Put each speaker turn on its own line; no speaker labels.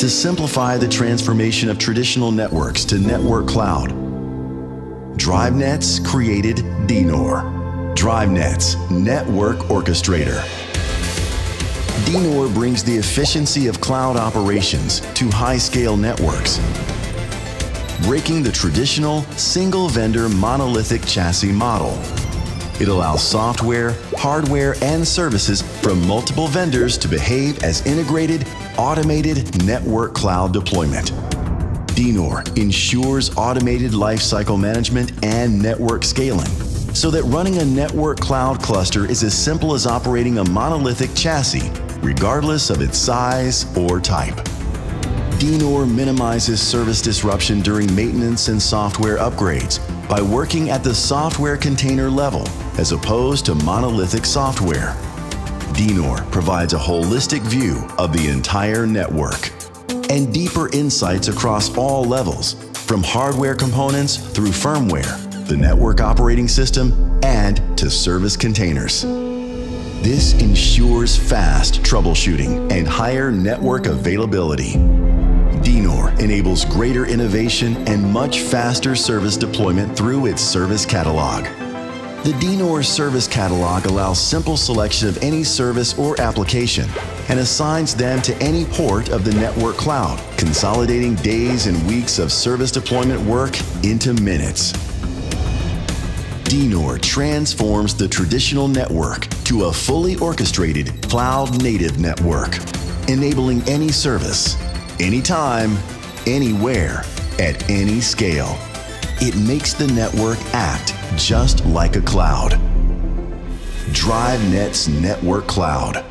to simplify the transformation of traditional networks to network cloud. DriveNets created DNOR. DriveNets Network Orchestrator. DNOR brings the efficiency of cloud operations to high-scale networks, breaking the traditional single-vendor monolithic chassis model. It allows software, hardware, and services from multiple vendors to behave as integrated, automated network cloud deployment. DNOR ensures automated lifecycle management and network scaling so that running a network cloud cluster is as simple as operating a monolithic chassis, regardless of its size or type. DNOR minimizes service disruption during maintenance and software upgrades by working at the software container level as opposed to monolithic software. DNOR provides a holistic view of the entire network and deeper insights across all levels, from hardware components through firmware, the network operating system, and to service containers. This ensures fast troubleshooting and higher network availability. DNOR enables greater innovation and much faster service deployment through its service catalog. The DNOR Service Catalog allows simple selection of any service or application and assigns them to any port of the network cloud, consolidating days and weeks of service deployment work into minutes. DNOR transforms the traditional network to a fully orchestrated cloud-native network, enabling any service, anytime, anywhere, at any scale. It makes the network act just like a cloud. DriveNets Network Cloud.